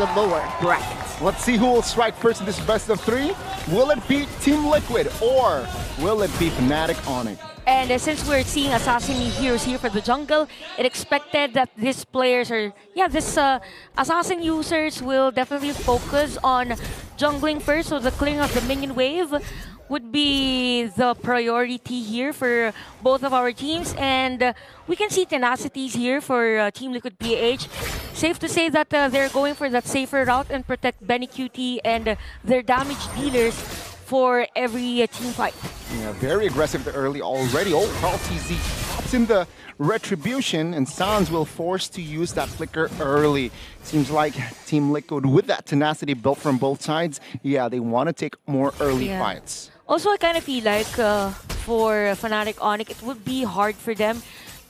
the lower bracket. Let's see who will strike first in this best of three. Will it be Team Liquid or will it be Fnatic Onic? And uh, since we're seeing Assassin heroes here for the jungle, it expected that these players are, yeah, this uh, Assassin users will definitely focus on jungling first, so the clearing of the minion wave would be the priority here for both of our teams. And uh, we can see tenacities here for uh, Team Liquid PH. Safe to say that uh, they're going for that safer route and protect Benny QT and uh, their damage dealers for every uh, team fight. Yeah, very aggressive early already. Oh, KarlTzy pops in the retribution, and Sanz will force to use that flicker early. Seems like Team Liquid, with that tenacity built from both sides, yeah, they want to take more early Yeah. fights. Also, I kind of feel like uh, for Fnatic Onic, it would be hard for them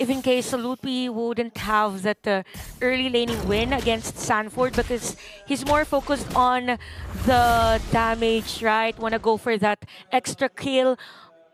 if in case Salutpi wouldn't have that uh, early laning win against Sanford because he's more focused on the damage, right? Want to go for that extra kill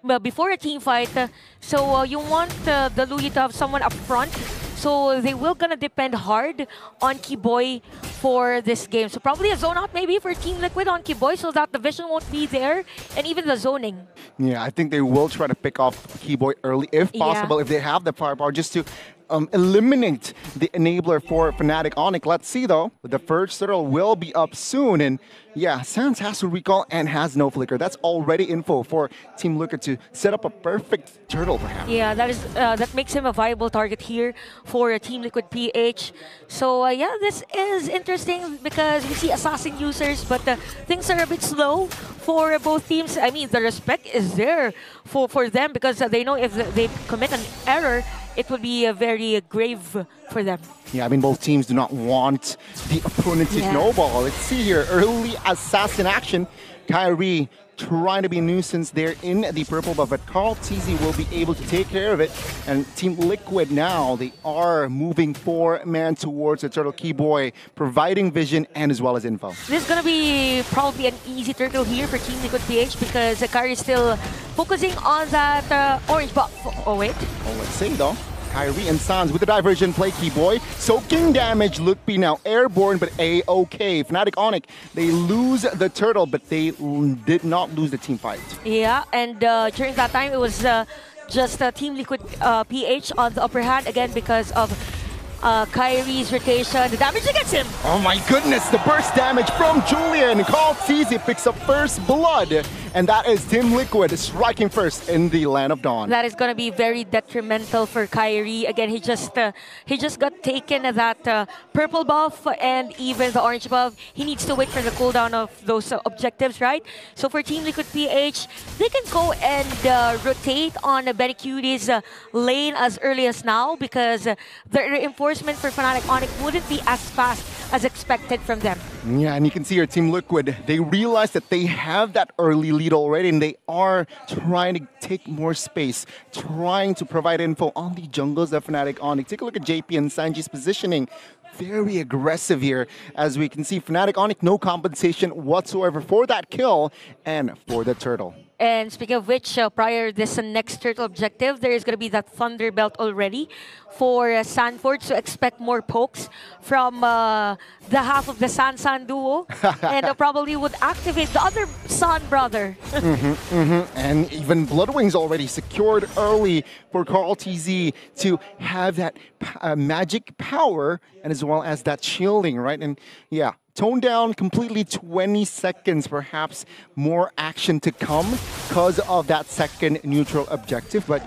uh, before a team fight. So uh, you want uh, the Louis to have someone up front. So they will gonna depend hard on Kiboy for this game. So probably a zone out maybe for Team Liquid on Kiboy so that the vision won't be there and even the zoning. Yeah, I think they will try to pick off Kiboy early if Yeah. possible, if they have the firepower, just to um, eliminate the enabler for Fnatic Onic. Let's see though, the first turtle will be up soon, and yeah, Sanz has to recall and has no flicker. That's already info for Team Liquid to set up a perfect turtle perhaps. Yeah, that is uh, that makes him a viable target here for Team Liquid PH. So uh, yeah, this is interesting because we see assassin users, but uh, things are a bit slow for both teams. I mean, the respect is there for for them because they know if they commit an error, it would be a very grave for them. Yeah, I mean, both teams do not want the opponent to Yeah. snowball. Let's see here, early assassin action. Kyrie trying to be a nuisance there in the purple buff, but KarlTzy will be able to take care of it. And Team Liquid now, they are moving four man towards the Turtle Kiboy, providing vision and as well as info. This is gonna be probably an easy turtle here for Team Liquid PH because Akari is still focusing on that uh, orange buff. Oh wait. Oh, let's see though. Kyrie and Sanz with the diversion play, key Kiboy. Soaking damage, Lutpi now airborne, but A-OK. Fnatic Onic, they lose the turtle, but they did not lose the team fight. Yeah, and uh, during that time it was uh, just uh, Team Liquid uh, PH on the upper hand again because of uh, Kyrie's rotation. The damage against him. Oh my goodness, the burst damage from Julian. KarlTzy picks up first blood. And that is Team Liquid striking first in the Land of Dawn. That is going to be very detrimental for Kyrie. Again, he just uh, he just got taken that uh, purple buff and even the orange buff. He needs to wait for the cooldown of those uh, objectives, right? So for Team Liquid PH, they can go and uh, rotate on uh, Benny QT's lane as early as now because the reinforcement for Fnatic Onic wouldn't be as fast as expected from them. Yeah, and you can see here, Team Liquid, they realize that they have that early lead already and they are trying to take more space, trying to provide info on the jungles of Fnatic Onic. Take a look at JP and Sanji's positioning. Very aggressive here. As we can see, Fnatic Onic, no compensation whatsoever for that kill and for the turtle. And speaking of which, uh, prior this next turtle objective, there is going to be that Thunder Belt already for uh, Sanford. So expect more pokes from uh, the half of the San San duo. and uh, probably would activate the other San brother. And even Bloodwings already secured early for KarlTzy to have that uh, magic power and as well as that shielding, right? And yeah, tone down completely 20 seconds, perhaps more action to come because of that second neutral objective, but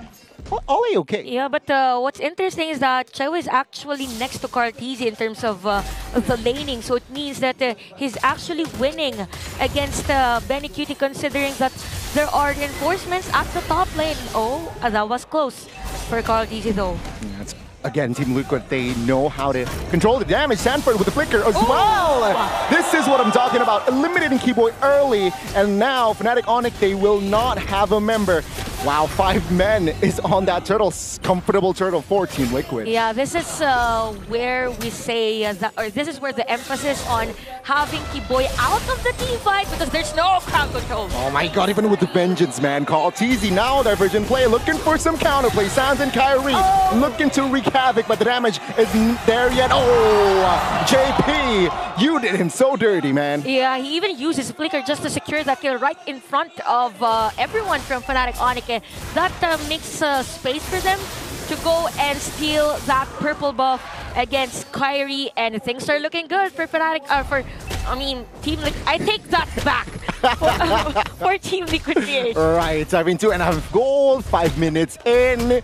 all- okay. yeah, but uh, what's interesting is that Chewa is actually next to KarlTzy in terms of uh, the laning. So it means that uh, he's actually winning against uh, Benny QT considering that there are reinforcements at the top lane. Oh, that was close for KarlTzy though. Yeah, again, Team Liquid, they know how to control the damage. Sanford with the flicker as Oh! well. This is what I'm talking about. Eliminating Kiboy early. And now, Fnatic Onic, they will not have a member. Wow, five men is on that turtle. Comfortable turtle for Team Liquid. Yeah, this is uh, where we say uh, or this is where the emphasis on having Kiboy out of the team fight because there's no crowd control. Oh my god, even with the vengeance, man. KarlTzy now, divergent play, looking for some counterplay. Sanz and Kyrie Oh. looking to wreak havoc, but the damage isn't there yet. Oh, JP, you did him so dirty, man. Yeah, he even uses Flicker just to secure that kill right in front of uh, everyone from Fnatic Onic. And That uh, makes uh, space for them to go and steal that purple buff against Kyrie, and things are looking good for Fnatic. Uh, for, I mean, Team Liquid. I take that back for, for Team Liquid PH. Right, I mean, two and a half gold, five minutes in.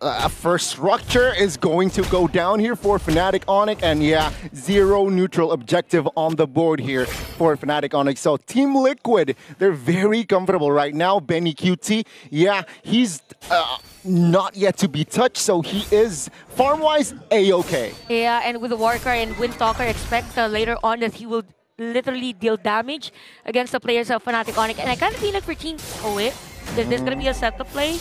Uh, first structure is going to go down here for Fnatic Onic, and yeah, zero neutral objective on the board here for Fnatic Onic. So Team Liquid, they're very comfortable right now. Benny QT, yeah, he's uh, not yet to be touched, so he is farm-wise a-okay. Yeah, and with the Warcry and Windtalker, expect uh, later on that he will literally deal damage against the players of Fnatic Onic. And I kind of feel like for Team Oit, that there's going to be a mm. setup play.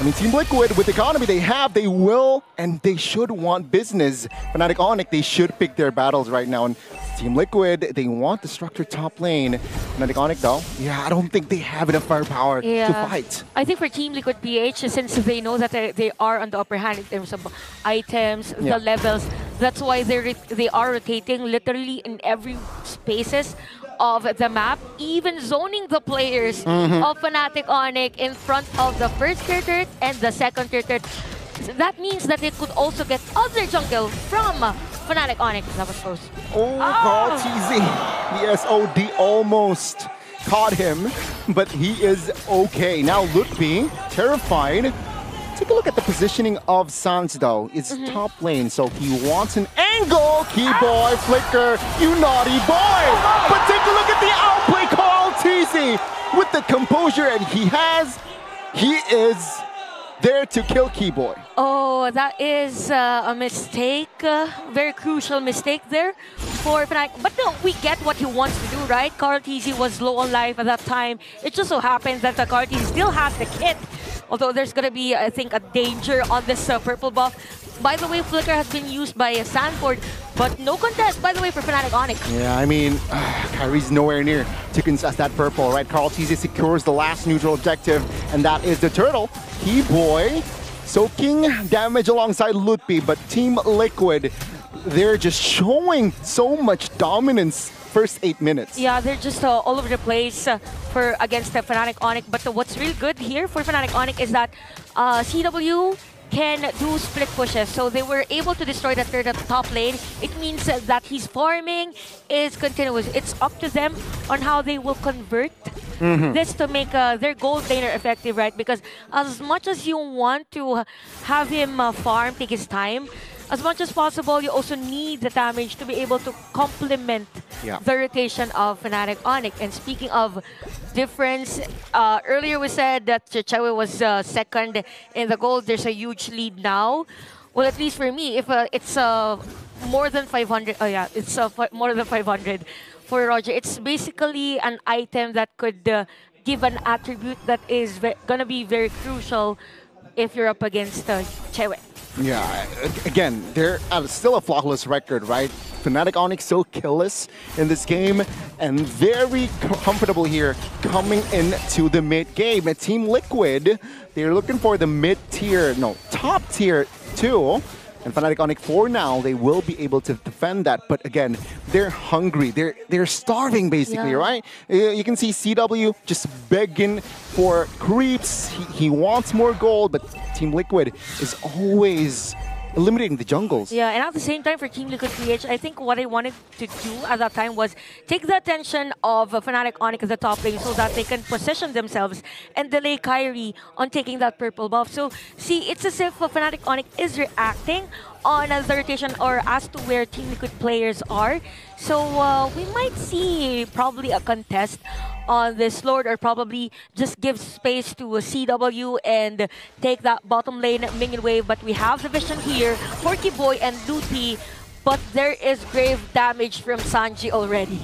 I mean, Team Liquid, with the economy they have, they will and they should want business. Fnatic Onic, they should pick their battles right now. And Team Liquid, they want the structure top lane. Fnatic Onic, though, yeah, I don't think they have enough firepower Yeah. to fight. I think for Team Liquid PH, since they know that they, they are on the upper hand in terms of items, Yeah. the levels, that's why they they are rotating literally in every spaces of the map, even zoning the players Mm-hmm. of Fnatic Onic in front of the first tier turret and the second tier turret. That means that they could also get other jungle from Fnatic Onic. That was close. Oh! KarlTzy. Yes, OD almost caught him, but he is okay. Now Lutpi, terrified. Take a look at the positioning of Sanz, though. It's Mm-hmm. top lane, so he wants an angle. Key boy, flicker, you naughty boy. But take a look at the outplay, call, TZ, with the composure, and he has, he is there to kill Kiboy. Oh, that is uh, a mistake. Uh, very crucial mistake there for Fnatic. But no, we get what he wants to do, right? KarlTzy was low on life at that time. It just so happens that the KarlTzy still has the kit. Although there's to be, I think, a danger on this uh, purple buff. By the way, Flicker has been used by uh, Sanford, but no contest, by the way, for Fnatic Onic. Yeah, I mean, Kyrie's nowhere near to contest that purple, right? KarlTzy secures the last neutral objective, and that is the turtle. He boy soaking damage alongside Lutpi, but Team Liquid, they're just showing so much dominance first eight minutes. Yeah, they're just uh, all over the place uh, for against the Fnatic Onic. But uh, what's really good here for Fnatic Onic is that uh, CW can do split pushes. So they were able to destroy the third at the top lane. It means that his farming is continuous. It's up to them on how they will convert this to make uh, their gold laner effective, right? Because as much as you want to have him uh, farm, take his time, as much as possible, you also need the damage to be able to complement Yeah. the rotation of Fnatic Onic. And speaking of difference, uh, earlier we said that Chechewe was uh, second in the gold. There's a huge lead now. Well, at least for me, if uh, it's uh, more than 500, oh yeah, it's uh, more than 500 for Roger. It's basically an item that could uh, give an attribute that is gonna be very crucial if you're up against uh, Chewe. Yeah, again, they're uh, still a flawless record, right? Fnatic Onic still killless in this game and very comfortable here coming into the mid game. Team Liquid, they're looking for the mid tier, no, top tier too. And Fnatic Onic for now, they will be able to defend that. But again, they're hungry. They're they're starving basically, Yeah. right? You can see CW just begging for creeps. He, he wants more gold, but Team Liquid is always eliminating the jungles. Yeah, and at the same time for Team Liquid PH, I think what I wanted to do at that time was take the attention of Fnatic Onic at the top lane so that they can position themselves and delay Kyrie on taking that purple buff. So, see, it's as if Fnatic Onic is reacting on the rotation or as to where Team Liquid players are. So, uh, we might see probably a contest on this Lord or probably just give space to a CW and take that bottom lane minion wave. But we have the vision here, Porky Boy and Luti, but there is grave damage from Sanji already.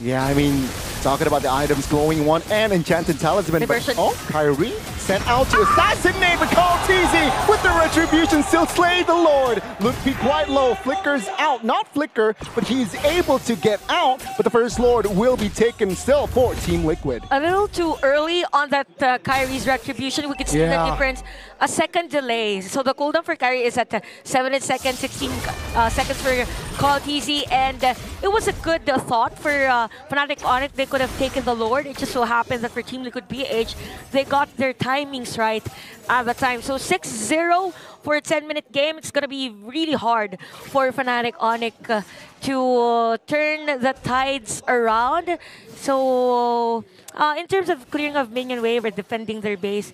Yeah, I mean, Talking about the items, glowing one and enchanted talisman. But, Diversion. oh, Kyrie sent out to assassinate, but KarlTzy with the retribution still slay the Lord. Lutpi quite low, flickers out, not flicker, but he's able to get out. But the first Lord will be taken still for Team Liquid. A little too early on that uh, Kyrie's retribution. We could see Yeah. the difference. A second delay. So the cooldown for Kyrie is at uh, 7 seconds, 16 uh, seconds for KarlTzy. And uh, it was a good uh, thought for uh, Fnatic Onic. They could have taken the Lord. It just so happened that for Team Liquid PH, they got their timings right at the time. So 6-0 for a 10-minute game. It's going to be really hard for Fnatic Onic uh, to uh, turn the tides around. So uh, in terms of clearing of minion wave or defending their base,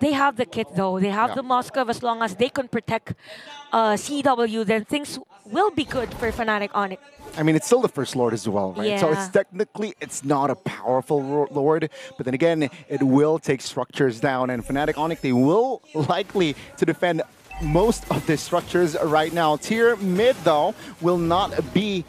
they have the kit though. They have Yeah. the Moskov as long as they can protect uh, CW, then things will be good for Fnatic Onic. I mean, it's still the first Lord as well, right? So it's technically it's not a powerful Lord, but then again, it will take structures down, and Fnatic Onic they will likely to defend most of the structures right now. Tier mid though will not be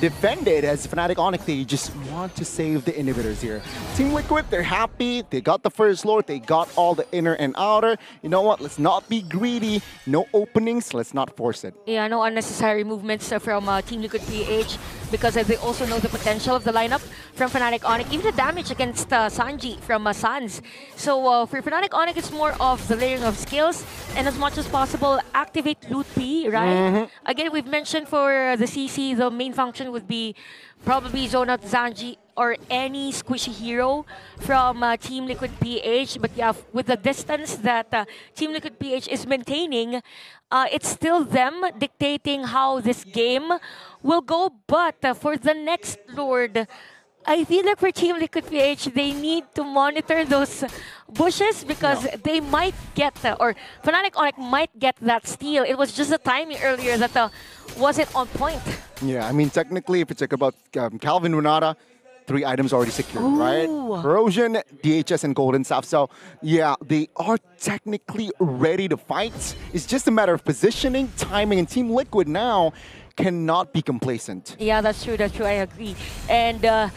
defended as Fnatic Onic they just want to save the inhibitors here. Team Liquid they're happy, they got the first Lord, they got all the inner and outer. You know what? Let's not be greedy. No openings. Let's not force it. Yeah, no unnecessary movements from uh, Team Liquid PH because they also know the potential of the lineup from Fnatic Onic, even the damage against uh, Sanji from uh, Sanz. So uh, for Fnatic Onic, it's more of the layering of skills and as much as possible, activate Lutpi, right? Again, we've mentioned for the CC, the main function would be probably zone out Sanji or any squishy hero from uh, Team Liquid PH. But yeah, with the distance that uh, Team Liquid PH is maintaining, uh, it's still them dictating how this game will go. But uh, for the next Lord, I feel like for Team Liquid PH, they need to monitor those bushes because Yeah. they might get, uh, or Fnatic Onic might get that steal. It was just the timing earlier that uh, wasn't on point. Yeah, I mean, technically, if you talk about um, Calvin Renata, three items already secured, right? Ooh. Corrosion, DHS, and Golden Staff. So, yeah, they are technically ready to fight. It's just a matter of positioning, timing, and Team Liquid now cannot be complacent. Yeah, that's true. That's true. I agree. And uh,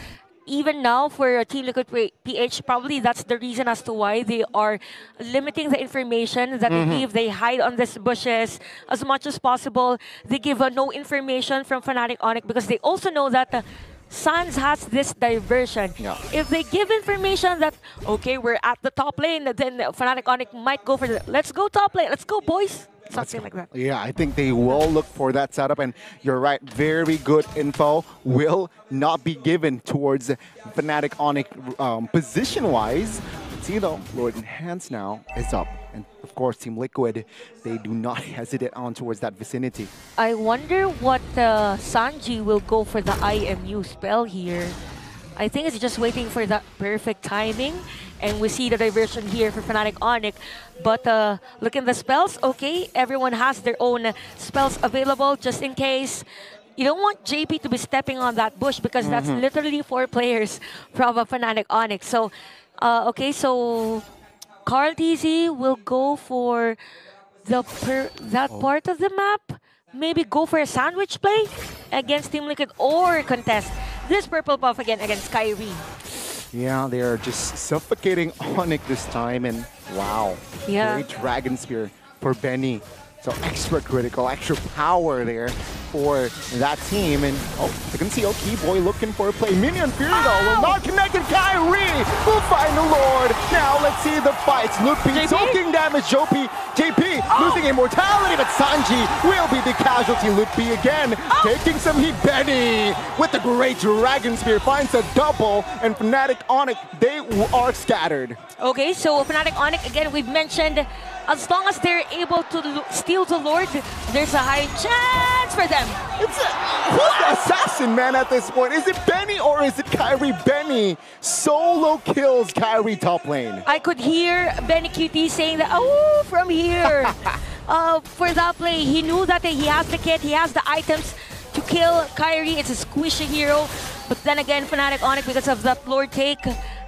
even now for Team Liquid PH, probably that's the reason as to why they are limiting the information that they give. They hide on these bushes as much as possible. They give uh, no information from Fnatic Onic because they also know that. Uh, Sanz has this diversion. Yeah. If they give information that okay, we're at the top lane, then Fnatic Onic might go for the let's go top lane, let's go boys, something like that. Yeah, I think they will look for that setup, and you're right. Very good info will not be given towards Fnatic Onic um, position-wise. See though, Lord Enhance now is up, and of course, Team Liquid they do not hesitate on towards that vicinity. I wonder what uh, Sanji will go for the IMU spell here. I think it's just waiting for that perfect timing. And we see the diversion here for Fnatic Onic. But uh, look at the spells. Okay, everyone has their own spells available just in case. You don't want JP to be stepping on that bush because that's literally four players from a Fnatic Onic. So, uh, okay, so KarlTzy will go for the per that oh. part of the map. Maybe go for a sandwich play against Team Liquid or contest this purple buff again against Kyrie. Yeah, they are just suffocating Onic this time, and wow, Yeah. great Dragon Spear for Benny. So extra critical, extra power there for that team. And oh, I can see Oki Boy looking for a play. Minion Fury though will not connect and Kyrie will find the Lord. Now let's see the fights. Lutpi JP? soaking damage. JP, JP oh! losing immortality, but Sanji will be the casualty. Lutpi again oh! taking some heat. Benny with the great Dragon Spear finds a double, and Fnatic Onic they are scattered. Okay, so Fnatic Onic again. We've mentioned as long as they're able to steal the Lord, there's a high chance for them. It's a, who's the assassin man at this point? Is it Benny or is it Kyrie? Benny solo kills Kyrie top lane. I could hear Benny QT saying that, oh, from here. uh, for that play, he knew that he has the kit, he has the items to kill Kyrie. It's a squishy hero. But then again, Fnatic Onic, because of that Lord take,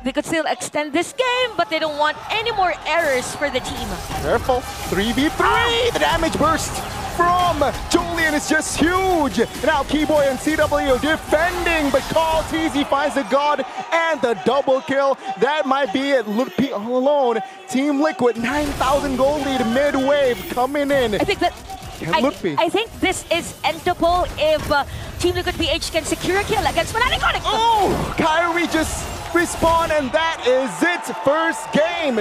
they could still extend this game, but they don't want any more errors for the team. Careful, 3v3, the damage burst from Julian is just huge. Now Kiboy and CW defending, but KarlTzy finds the God and the double kill. That might be it. Lutpi all alone. Team Liquid, 9,000 gold lead mid-wave coming in. I think that. Can I. I think this is entable if uh, Team Liquid PH can secure a kill against Fnatic. Oh, Kyrie just respawn and that is its First game.